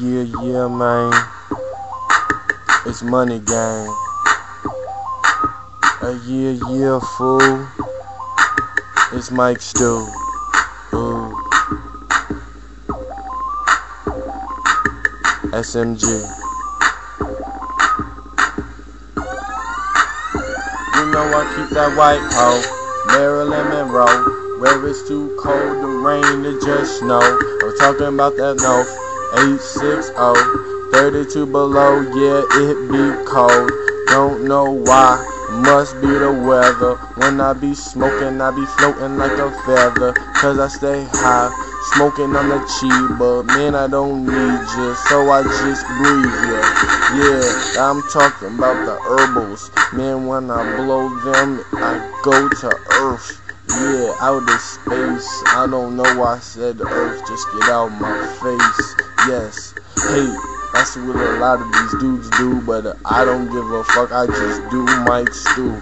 yeah, yeah, man. It's money game. A year, year, fool. It's Mike Stew. Ooh. SMG. You know I keep that white hoe, Marilyn Monroe. Where it's too cold to rain to just snow. I'm talking about that no 860, 32 below, yeah, it be cold. Don't know why, must be the weather. When I be smoking, I be floating like a feather. Cause I stay high, smoking on the cheap, but man, I don't need you, so I just breathe ya. Yeah, I'm talking about the herbals. Man, when I blow them, I go to earth. Yeah, outer space. I don't know why I said earth. Just get out my face. Yes. Hey, that's what a lot of these dudes do, but I don't give a fuck. I just do Mike Stew.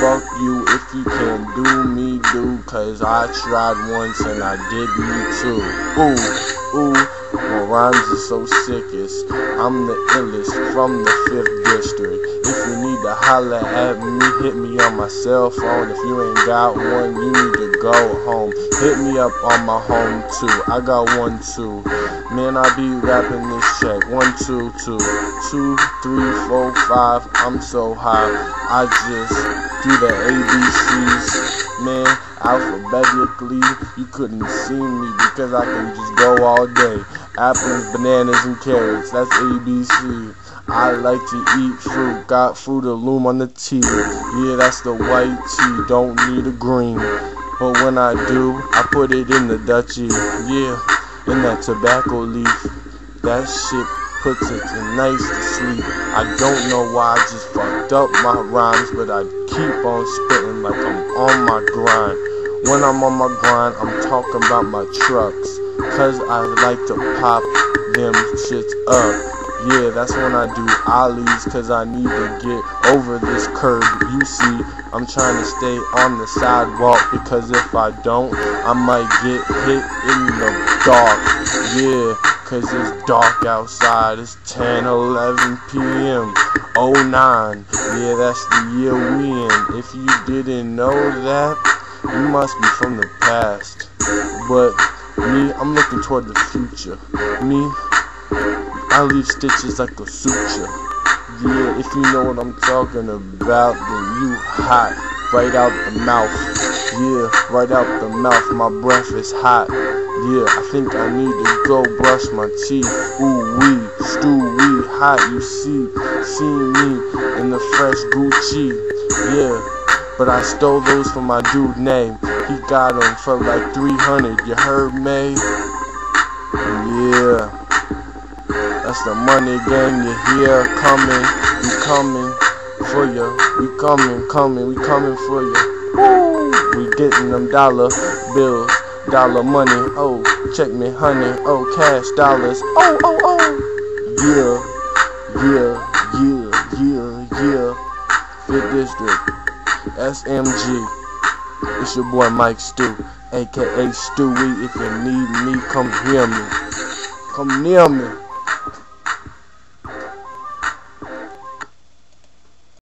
Fuck you if you can do me, do, cause I tried once and I did me too. Ooh, ooh, my rhymes are so sickest. I'm the illest from the 5th district. If you need to holler at me, hit me on my cell phone. If you ain't got one, you need to go home. Hit me up on my home too. I got one too. Man, I be rapping this check. One, two, two, two, three, four, five. I'm so high. I just do the ABCs. Man, alphabetically, you couldn't see me because I can just go all day. Apples, bananas, and carrots. That's ABC. I like to eat fruit, got fruit loom on the tea. Yeah, that's the white tea, don't need a green. But when I do, I put it in the Dutchie. Yeah, in that tobacco leaf. That shit puts it to nice to sleep. I don't know why I just fucked up my rhymes, but I keep on spitting like I'm on my grind. When I'm on my grind, I'm talking about my trucks. Cause I like to pop them shits up. Yeah, that's when I do ollies, cause I need to get over this curb. You see, I'm trying to stay on the sidewalk, because if I don't, I might get hit in the dark. Yeah, cause it's dark outside. It's 10, 11 p.m. 09. Yeah, that's the year we in. If you didn't know that, you must be from the past. But me, I'm looking toward the future. Me, I leave stitches like a suture. Yeah, if you know what I'm talking about, then you hot. Right out the mouth. Yeah, right out the mouth. My breath is hot. Yeah, I think I need to go brush my teeth. Ooh wee, stew wee, hot. You see, see me in the fresh Gucci. Yeah, but I stole those from my dude name. He got them for like 300. You heard me? Yeah. That's the money gang, you hear coming, we coming for you, we coming, coming, we coming for you. We getting them dollar bills, dollar money, oh, check me honey, oh, cash dollars, oh, oh, oh. Yeah, yeah, yeah, yeah, yeah. Fifth District, SMG. It's your boy Mike Stew, aka Stewie. If you need me, come hear me. Come near me.